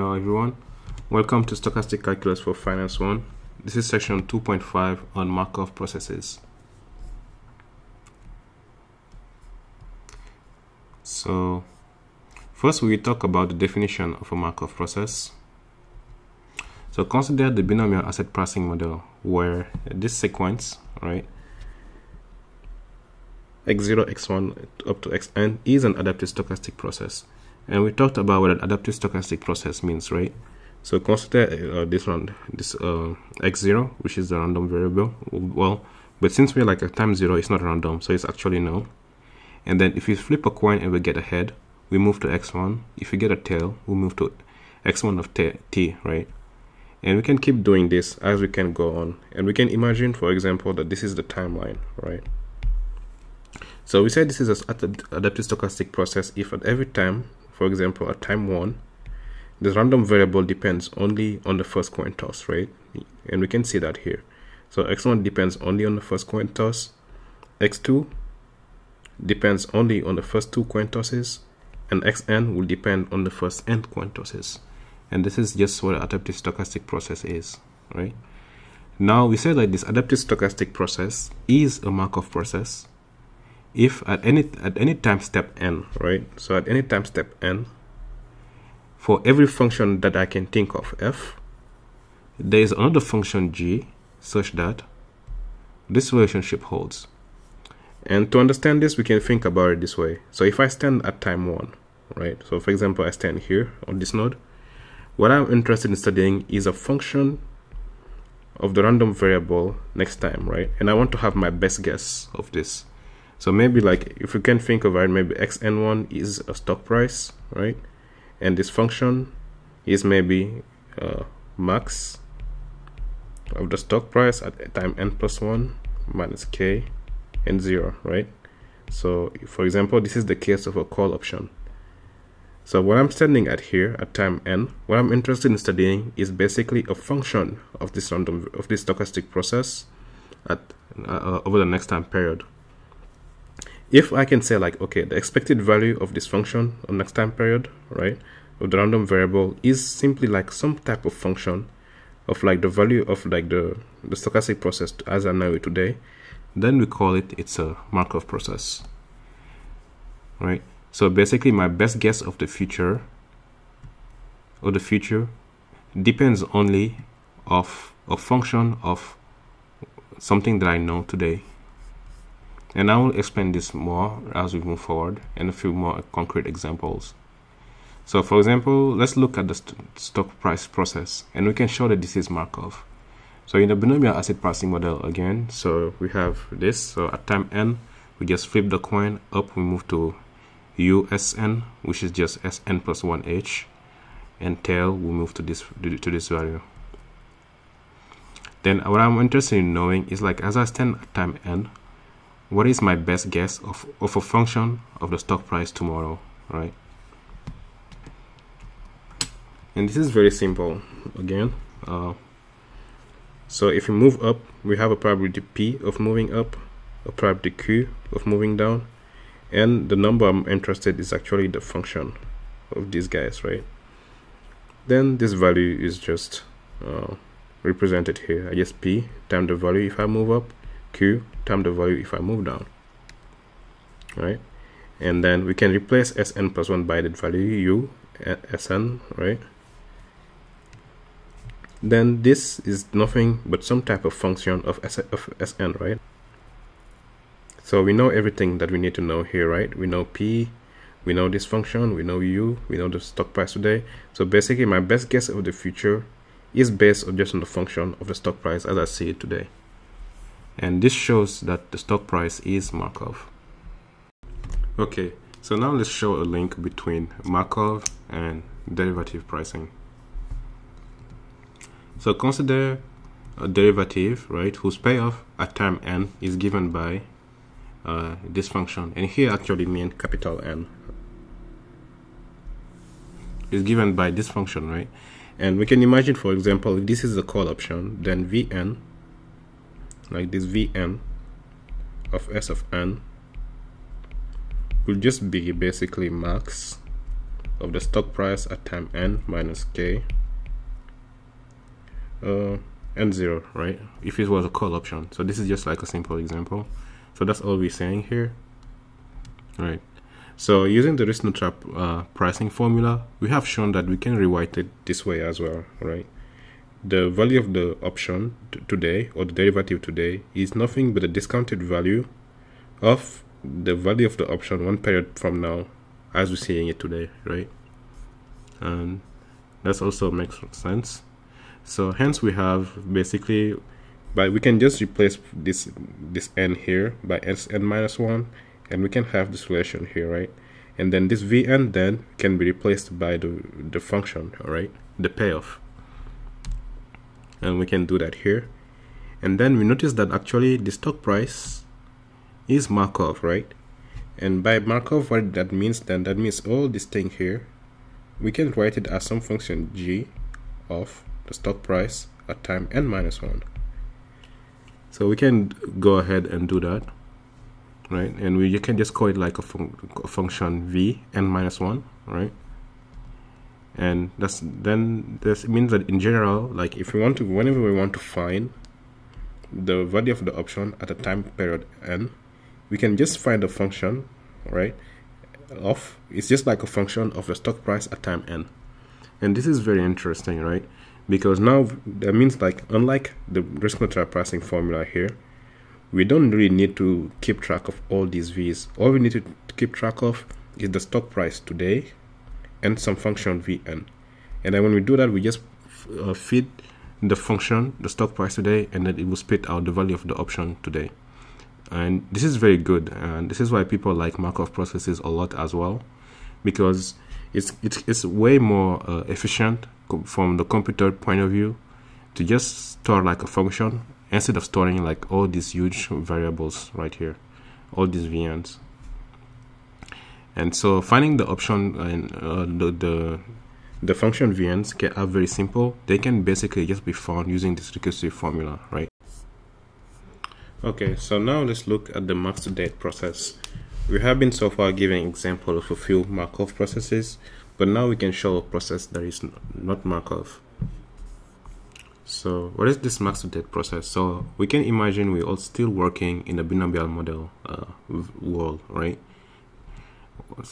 Hello everyone, welcome to Stochastic Calculus for Finance 1. This is section 2.5 on Markov processes. So, first we will talk about the definition of a Markov process. So consider the binomial asset pricing model where this sequence, right, x0, x1 up to xn is an adaptive stochastic process and we talked about what an adaptive stochastic process means right? So consider uh, this one this uh, x0 which is the random variable. Well but since we're like a time zero it's not random so it's actually no and then if we flip a coin and we get a head we move to x1 if we get a tail we move to x1 of t, t right? And we can keep doing this as we can go on. And we can imagine for example that this is the timeline right? So we said this is an adaptive stochastic process if at every time for example, at time one, the random variable depends only on the first coin toss, right? And we can see that here. So x1 depends only on the first coin toss. x2 depends only on the first two coin tosses. And xn will depend on the first n coin tosses. And this is just what adaptive stochastic process is, right? Now we say that this adaptive stochastic process is a Markov process if at any at any time step n right? So at any time step n for every function that I can think of f there is another function g such that this relationship holds. And to understand this we can think about it this way. So if I stand at time 1 right? So for example I stand here on this node. What I'm interested in studying is a function of the random variable next time right? And I want to have my best guess of this so maybe like if you can think of it, maybe xn1 is a stock price, right? And this function is maybe uh, max of the stock price at time n plus 1 minus k and 0, right? So for example, this is the case of a call option. So what I'm standing at here at time n, what I'm interested in studying is basically a function of this random of this stochastic process at uh, over the next time period if I can say like, okay, the expected value of this function on next time period, right, of the random variable is simply like some type of function of like the value of like the, the stochastic process as I know it today, then we call it, it's a Markov process, right? So basically my best guess of the future, or the future depends only of a function of something that I know today and I will explain this more as we move forward and a few more concrete examples. So for example, let's look at the st stock price process and we can show that this is Markov. So in the binomial asset pricing model again, so we have this. So at time n, we just flip the coin up, we move to USN, which is just SN plus 1H, and tail, we move to this to this value. Then what I'm interested in knowing is like as I stand at time n, what is my best guess of, of a function of the stock price tomorrow, right? And this is very simple again. Uh, so if we move up, we have a probability P of moving up, a probability Q of moving down, and the number I'm interested is actually the function of these guys, right? Then this value is just uh, represented here. I just P times the value if I move up, q times the value if I move down right? And then we can replace sn plus 1 by that value u sn right? Then this is nothing but some type of function of, S of sn right? So we know everything that we need to know here right? We know p we know this function we know u we know the stock price today. So basically my best guess of the future is based just on the function of the stock price as I see it today and this shows that the stock price is Markov. Okay, so now let's show a link between Markov and derivative pricing. So consider a derivative, right, whose payoff at time n is given by uh, this function, and here actually mean capital N is given by this function, right? And we can imagine, for example, if this is a call option, then Vn like this vn of s of n will just be basically max of the stock price at time n minus k uh, n0 right? If it was a call option. So this is just like a simple example. So that's all we're saying here right? So using the risk neutral uh, pricing formula we have shown that we can rewrite it this way as well right the value of the option today or the derivative today is nothing but the discounted value of the value of the option one period from now as we're seeing it today right? And that also makes sense. So hence we have basically but we can just replace this this n here by s n minus 1 and we can have this relation here right? And then this vn then can be replaced by the the function all right? The payoff and we can do that here. And then we notice that actually the stock price is Markov right? And by Markov what that means then that means all this thing here we can write it as some function g of the stock price at time n minus 1 so we can go ahead and do that right? And we you can just call it like a, fun a function v n minus 1 right and that's then this means that in general like if we want to whenever we want to find the value of the option at a time period n we can just find a function right of it's just like a function of the stock price at time n. And this is very interesting right? Because now that means like unlike the risk neutral pricing formula here we don't really need to keep track of all these v's. All we need to keep track of is the stock price today and some function vn. And then when we do that we just uh, feed the function the stock price today and then it will spit out the value of the option today. And this is very good and this is why people like markov processes a lot as well because it's it's, it's way more uh, efficient from the computer point of view to just store like a function instead of storing like all these huge variables right here all these vns and so finding the option and uh, the, the the function vns can, are very simple. They can basically just be found using this recursive formula right? Okay so now let's look at the max to date process. We have been so far giving example of a few markov processes but now we can show a process that is not markov. So what is this max to date process? So we can imagine we're all still working in a binomial model uh, world right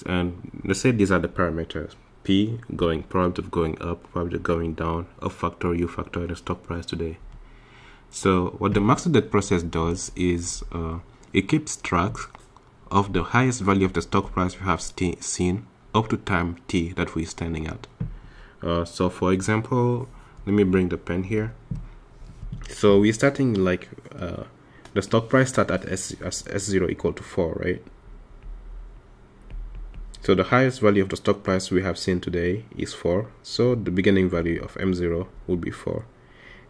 and let's say these are the parameters. P going probability of going up probability of going down. A factor u factor and the stock price today. So what the max date process does is uh, it keeps track of the highest value of the stock price we have seen up to time t that we're standing at. Uh, so for example let me bring the pen here. So we're starting like uh, the stock price start at S, S0 equal to 4 right so the highest value of the stock price we have seen today is 4. So the beginning value of M0 would be 4.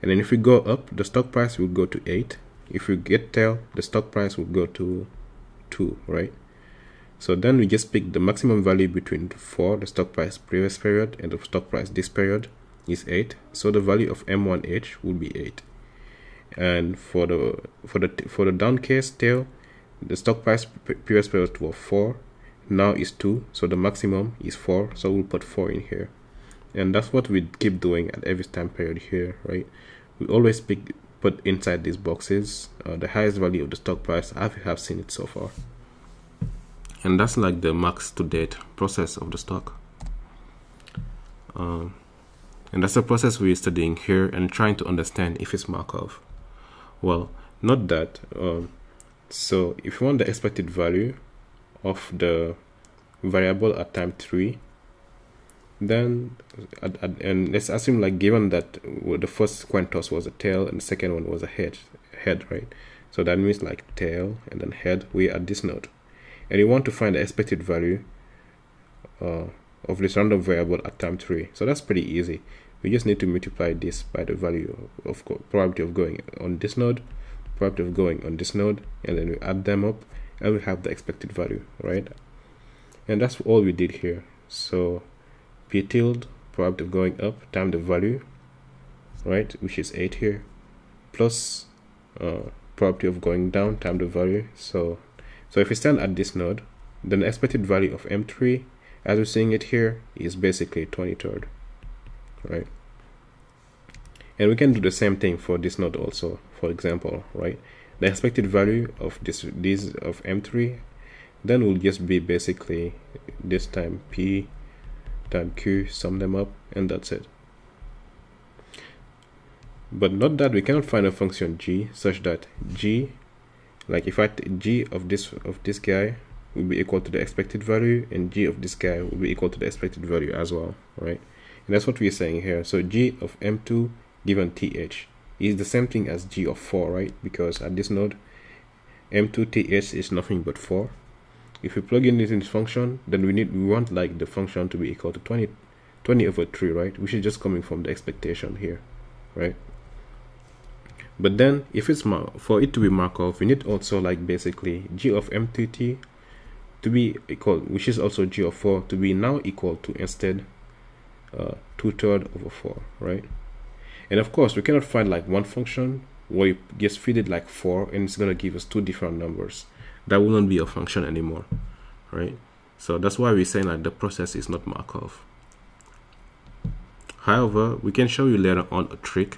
And then if we go up, the stock price will go to 8. If we get tail, the stock price will go to 2, right? So then we just pick the maximum value between 4, the stock price previous period, and the stock price this period is 8. So the value of M1H will be 8. And for the for the for the down case tail, the stock price previous period was 4 now is 2 so the maximum is 4 so we'll put 4 in here. And that's what we keep doing at every time period here right? We always pick put inside these boxes uh, the highest value of the stock price as have seen it so far. And that's like the max to date process of the stock. Um, and that's the process we're studying here and trying to understand if it's Markov well not that um, so if you want the expected value of the variable at time 3 then and let's assume like given that the first coin toss was a tail and the second one was a head head right? So that means like tail and then head we at this node. And you want to find the expected value uh, of this random variable at time 3 so that's pretty easy. We just need to multiply this by the value of, of probability of going on this node probability of going on this node and then we add them up and we have the expected value right? And that's all we did here. So p tilde probability of going up times the value right which is 8 here plus uh, probability of going down times the value. So so if we stand at this node then the expected value of m3 as we're seeing it here is basically 23rd right? And we can do the same thing for this node also for example right the expected value of this this of m3 then will just be basically this time p time q sum them up and that's it. But not that we cannot find a function g such that g like if I g of this of this guy will be equal to the expected value and g of this guy will be equal to the expected value as well right? And that's what we're saying here. So g of m2 given th is the same thing as g of 4 right? Because at this node m2ts is nothing but 4 if we plug in this in this function then we need we want like the function to be equal to 20 20 over 3 right? Which is just coming from the expectation here right? But then if it's for it to be Markov we need also like basically g of m2t to be equal which is also g of 4 to be now equal to instead uh, 2 third over 4 right and of course we cannot find like one function where it gets fitted like 4 and it's gonna give us two different numbers that wouldn't be a function anymore right so that's why we're saying that the process is not Markov however we can show you later on a trick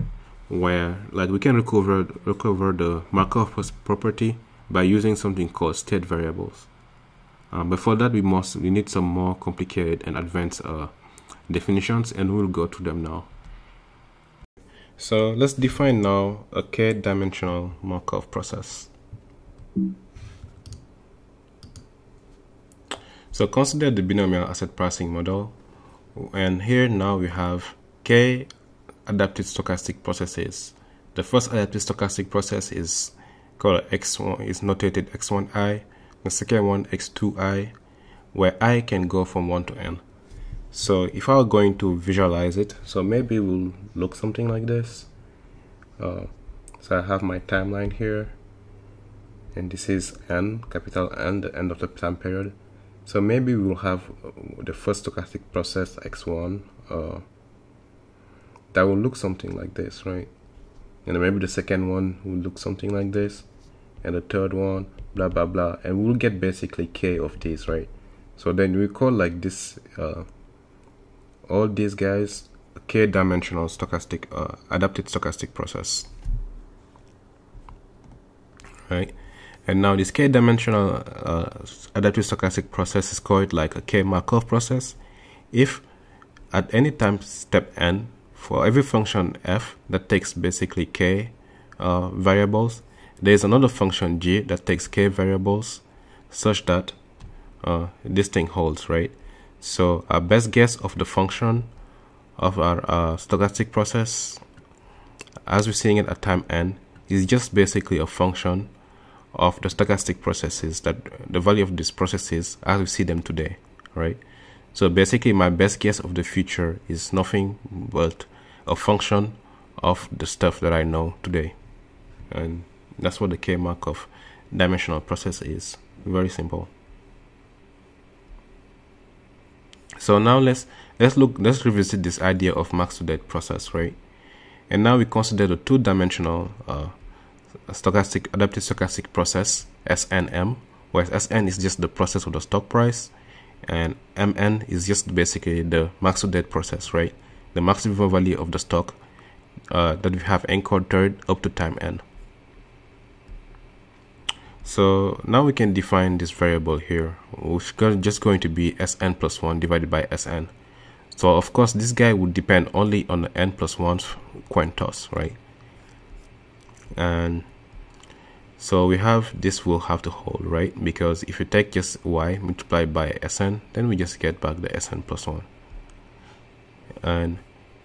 where like we can recover recover the Markov property by using something called state variables. Uh, before that, we must we need some more complicated and advanced uh, definitions, and we'll go to them now. So let's define now a k-dimensional Markov process. So consider the binomial asset pricing model, and here now we have k adaptive stochastic processes. The first adaptive stochastic process is called x1 is notated x1i. The second one x2i, where i can go from 1 to n. So if I were going to visualize it, so maybe we'll look something like this. Uh, so I have my timeline here, and this is n, capital N, the end of the time period. So maybe we'll have the first stochastic process x1, uh, that will look something like this, right? And maybe the second one will look something like this, and the third one, blah blah blah, and we'll get basically k of these, right? So then we call like this, uh, all these guys k-dimensional stochastic, uh, adapted stochastic process, right? And now this k-dimensional uh, adaptive stochastic process is called like a k-Markov process if at any time step n for every function f that takes basically k uh, variables, there is another function g that takes k variables such that uh, this thing holds, right? So our best guess of the function of our uh, stochastic process, as we're seeing it at time n, is just basically a function of the stochastic processes that the value of these processes as we see them today, right? So basically my best guess of the future is nothing but a function of the stuff that I know today. And that's what the k-Markov dimensional process is. Very simple. So now let's let's look let's revisit this idea of max to date process, right? And now we consider the two-dimensional uh, stochastic adaptive stochastic process SNM, where SN is just the process of the stock price, and MN is just basically the max to date process, right? the maximum value of the stock uh, that we have encountered up to time n. So now we can define this variable here, which is just going to be Sn plus 1 divided by Sn. So of course this guy would depend only on the n plus 1 coin toss, right? And so we have this will have to hold, right? Because if you take just y multiplied by Sn, then we just get back the Sn plus 1 and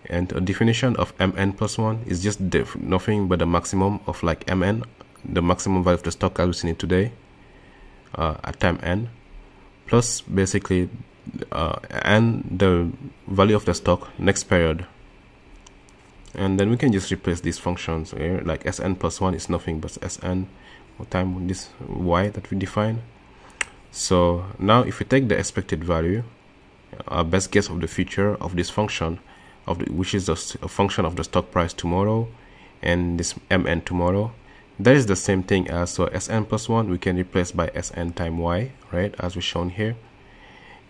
and a definition of mn plus 1 is just nothing but the maximum of like mn the maximum value of the stock as we see it today uh, at time n plus basically uh, and the value of the stock next period. And then we can just replace these functions here like sn plus 1 is nothing but sn time this y that we define? So now if we take the expected value our best guess of the future of this function of the, which is just a function of the stock price tomorrow and this mn tomorrow that is the same thing as so sn plus 1 we can replace by sn time y right as we shown here.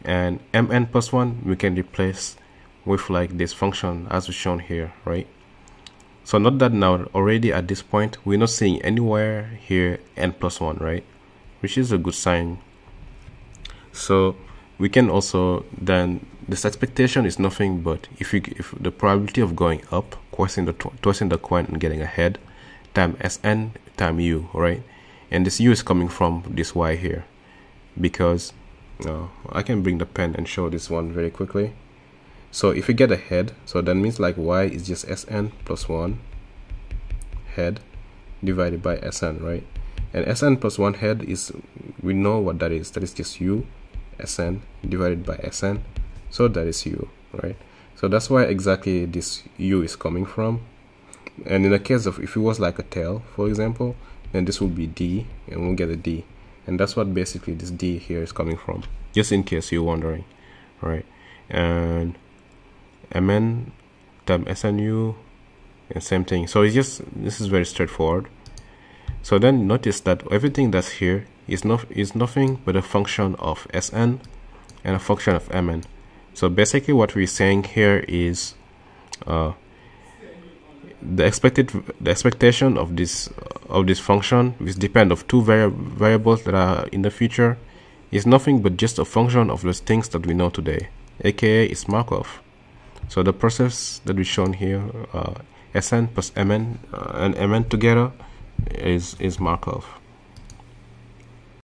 And mn plus 1 we can replace with like this function as we shown here right? So note that now already at this point we're not seeing anywhere here n plus 1 right? Which is a good sign. So we can also then this expectation is nothing but if you if the probability of going up tossing the tossing the coin and getting ahead time sn time u right and this u is coming from this y here. Because uh, I can bring the pen and show this one very quickly. So if you get ahead so that means like y is just sn plus 1 head divided by sn right? And sn plus 1 head is we know what that is. That is just u sn divided by sn so that is u right? So that's why exactly this u is coming from and in the case of if it was like a tail for example then this would be d and we'll get a d. And that's what basically this d here is coming from just in case you're wondering right? And mn tab snu and same thing. So it's just this is very straightforward. So then notice that everything that's here is not is nothing but a function of sn and a function of mn so basically what we're saying here is uh, the expected the expectation of this of this function which depend of two vari variables that are in the future is nothing but just a function of those things that we know today aka is Markov. So the process that we shown here uh, Sn plus Mn uh, and Mn together is is Markov